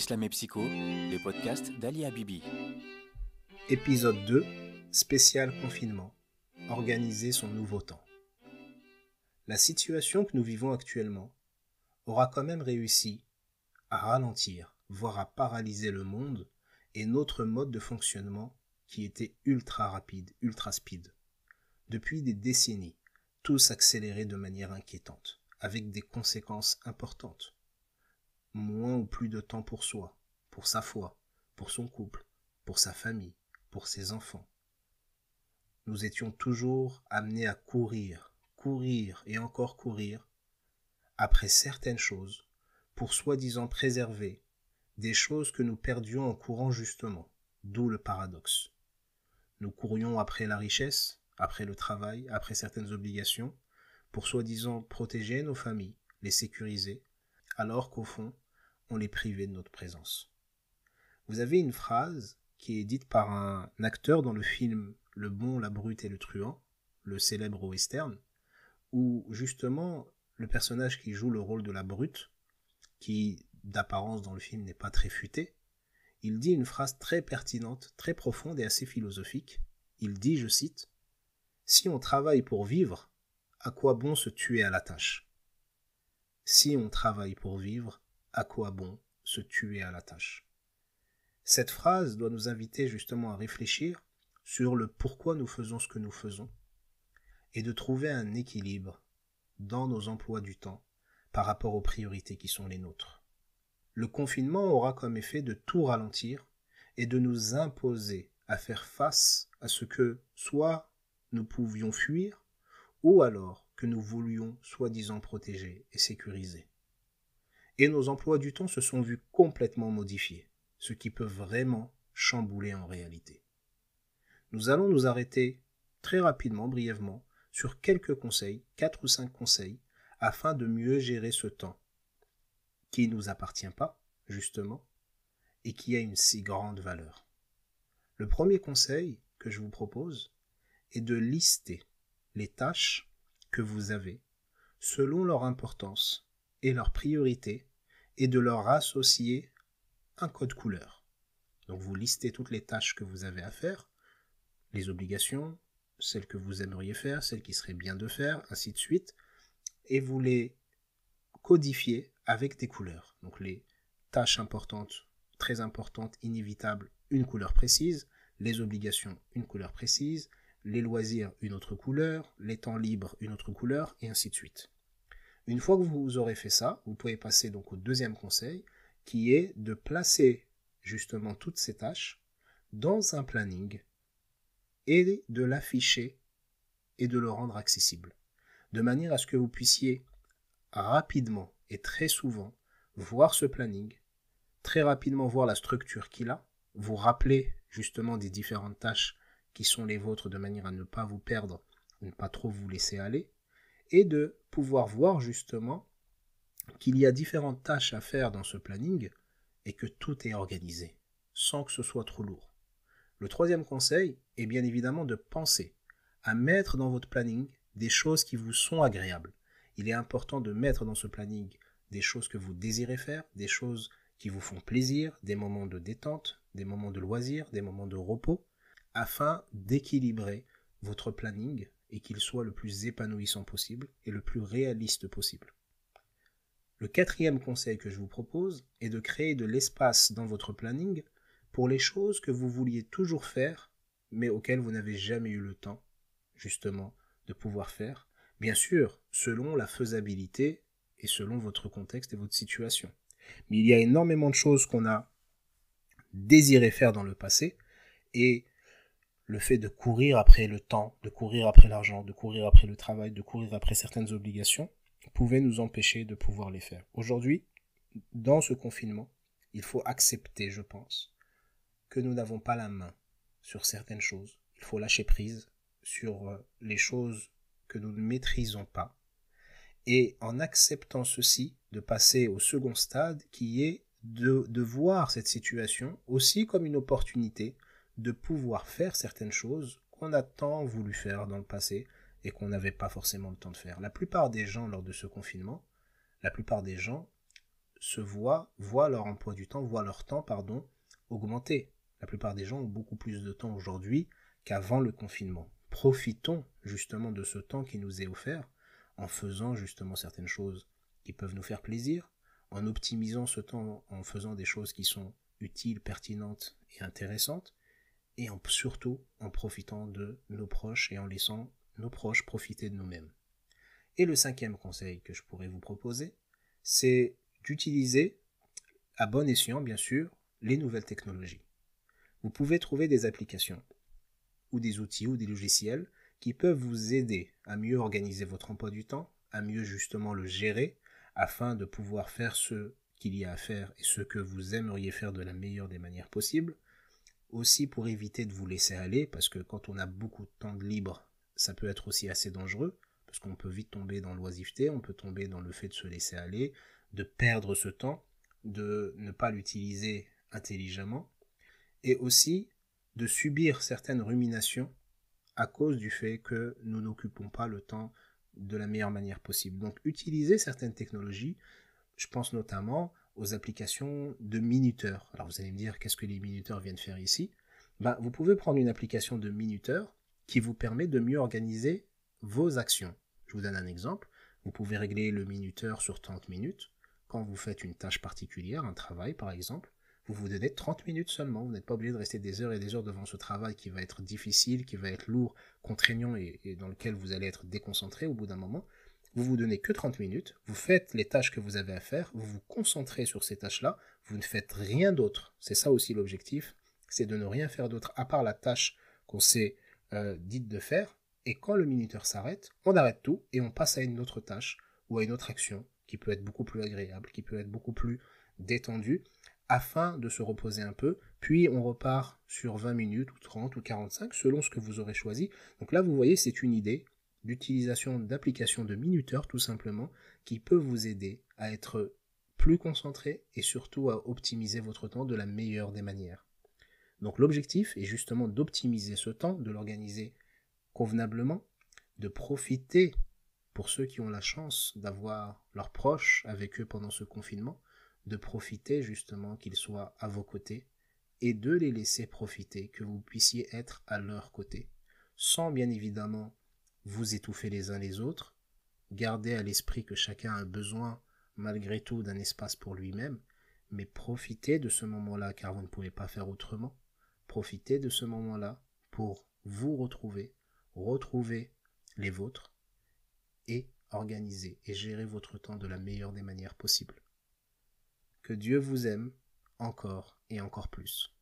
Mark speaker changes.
Speaker 1: Islam et Psycho, les podcasts d'Ali Habibi.
Speaker 2: Épisode 2, spécial confinement. Organiser son nouveau temps. La situation que nous vivons actuellement aura quand même réussi à ralentir, voire à paralyser le monde et notre mode de fonctionnement qui était ultra rapide, ultra speed. Depuis des décennies, tout s'accélérait de manière inquiétante, avec des conséquences importantes moins ou plus de temps pour soi, pour sa foi, pour son couple, pour sa famille, pour ses enfants. Nous étions toujours amenés à courir, courir et encore courir après certaines choses pour soi-disant préserver des choses que nous perdions en courant justement, d'où le paradoxe. Nous courions après la richesse, après le travail, après certaines obligations, pour soi-disant protéger nos familles, les sécuriser, alors qu'au fond, on les privait de notre présence. Vous avez une phrase qui est dite par un acteur dans le film Le bon, la brute et le truand, le célèbre western, où justement le personnage qui joue le rôle de la brute, qui d'apparence dans le film n'est pas très futé, il dit une phrase très pertinente, très profonde et assez philosophique. Il dit, je cite, Si on travaille pour vivre, à quoi bon se tuer à la tâche? Si on travaille pour vivre, à quoi bon se tuer à la tâche? Cette phrase doit nous inviter justement à réfléchir sur le pourquoi nous faisons ce que nous faisons et de trouver un équilibre dans nos emplois du temps par rapport aux priorités qui sont les nôtres. Le confinement aura comme effet de tout ralentir et de nous imposer à faire face à ce que soit nous pouvions fuir ou alors que nous voulions soi-disant protéger et sécuriser et nos emplois du temps se sont vus complètement modifiés, ce qui peut vraiment chambouler en réalité. Nous allons nous arrêter très rapidement, brièvement, sur quelques conseils, quatre ou cinq conseils, afin de mieux gérer ce temps, qui nous appartient pas, justement, et qui a une si grande valeur. Le premier conseil que je vous propose est de lister les tâches que vous avez selon leur importance et leur priorité et de leur associer un code couleur. Donc vous listez toutes les tâches que vous avez à faire, les obligations, celles que vous aimeriez faire, celles qui seraient bien de faire, ainsi de suite, et vous les codifiez avec des couleurs. Donc les tâches importantes, très importantes, inévitables, une couleur précise, les obligations, une couleur précise, les loisirs, une autre couleur, les temps libres, une autre couleur, et ainsi de suite. Une fois que vous aurez fait ça, vous pouvez passer donc au deuxième conseil, qui est de placer justement toutes ces tâches dans un planning et de l'afficher et de le rendre accessible, de manière à ce que vous puissiez rapidement et très souvent voir ce planning, très rapidement voir la structure qu'il a, vous rappeler justement des différentes tâches qui sont les vôtres de manière à ne pas vous perdre, ne pas trop vous laisser aller, et de pouvoir voir justement qu'il y a différentes tâches à faire dans ce planning et que tout est organisé, sans que ce soit trop lourd. Le troisième conseil est bien évidemment de penser à mettre dans votre planning des choses qui vous sont agréables. Il est important de mettre dans ce planning des choses que vous désirez faire, des choses qui vous font plaisir, des moments de détente, des moments de loisir, des moments de repos, afin d'équilibrer votre planning et qu'il soit le plus épanouissant possible et le plus réaliste possible. Le quatrième conseil que je vous propose est de créer de l'espace dans votre planning pour les choses que vous vouliez toujours faire, mais auxquelles vous n'avez jamais eu le temps, justement, de pouvoir faire, bien sûr, selon la faisabilité et selon votre contexte et votre situation. Mais il y a énormément de choses qu'on a désiré faire dans le passé, et le fait de courir après le temps, de courir après l'argent, de courir après le travail, de courir après certaines obligations, pouvait nous empêcher de pouvoir les faire. Aujourd'hui, dans ce confinement, il faut accepter, je pense, que nous n'avons pas la main sur certaines choses. Il faut lâcher prise sur euh, les choses que nous ne maîtrisons pas. Et en acceptant ceci, de passer au second stade qui est de, de voir cette situation aussi comme une opportunité de pouvoir faire certaines choses qu'on a tant voulu faire dans le passé et qu'on n'avait pas forcément le temps de faire. La plupart des gens lors de ce confinement, la plupart des gens se voient, voient leur emploi du temps, voient leur temps, pardon, augmenter. La plupart des gens ont beaucoup plus de temps aujourd'hui qu'avant le confinement. Profitons justement de ce temps qui nous est offert en faisant justement certaines choses qui peuvent nous faire plaisir, en optimisant ce temps en faisant des choses qui sont utiles, pertinentes et intéressantes, et surtout en profitant de nos proches et en laissant nos proches profiter de nous-mêmes. Et le cinquième conseil que je pourrais vous proposer, c'est d'utiliser, à bon escient bien sûr, les nouvelles technologies. Vous pouvez trouver des applications ou des outils ou des logiciels qui peuvent vous aider à mieux organiser votre emploi du temps, à mieux justement le gérer, afin de pouvoir faire ce qu'il y a à faire et ce que vous aimeriez faire de la meilleure des manières possibles. Aussi pour éviter de vous laisser aller, parce que quand on a beaucoup de temps libre, ça peut être aussi assez dangereux, parce qu'on peut vite tomber dans l'oisiveté, on peut tomber dans le fait de se laisser aller, de perdre ce temps, de ne pas l'utiliser intelligemment, et aussi de subir certaines ruminations à cause du fait que nous n'occupons pas le temps de la meilleure manière possible. Donc utiliser certaines technologies, je pense notamment aux applications de minuteurs. Alors vous allez me dire qu'est-ce que les minuteurs viennent faire ici? Ben, Vous pouvez prendre une application de minuteur qui vous permet de mieux organiser vos actions. Je vous donne un exemple. Vous pouvez régler le minuteur sur 30 minutes. Quand vous faites une tâche particulière, un travail par exemple, vous vous donnez 30 minutes seulement. Vous n'êtes pas obligé de rester des heures et des heures devant ce travail qui va être difficile, qui va être lourd, contraignant et, dans lequel vous allez être déconcentré au bout d'un moment. Vous vous donnez que 30 minutes, vous faites les tâches que vous avez à faire, vous vous concentrez sur ces tâches-là, vous ne faites rien d'autre. C'est ça aussi l'objectif, c'est de ne rien faire d'autre à part la tâche qu'on s'est euh, dite de faire. Et quand le minuteur s'arrête, on arrête tout et on passe à une autre tâche ou à une autre action qui peut être beaucoup plus agréable, qui peut être beaucoup plus détendue afin de se reposer un peu, puis on repart sur 20 minutes ou 30 ou 45 selon ce que vous aurez choisi. Donc là, vous voyez, c'est une idée d'utilisation d'applications de minuteurs tout simplement qui peut vous aider à être plus concentré et surtout à optimiser votre temps de la meilleure des manières. Donc l'objectif est justement d'optimiser ce temps, de l'organiser convenablement, de profiter pour ceux qui ont la chance d'avoir leurs proches avec eux pendant ce confinement, de profiter justement qu'ils soient à vos côtés et de les laisser profiter, que vous puissiez être à leur côté, sans bien évidemment vous étouffer les uns les autres, gardez à l'esprit que chacun a besoin malgré tout d'un espace pour lui-même, mais profitez de ce moment-là car vous ne pouvez pas faire autrement. Profitez de ce moment-là pour vous retrouver, retrouver les vôtres et organiser et gérer votre temps de la meilleure des manières possibles. Que Dieu vous aime encore et encore plus.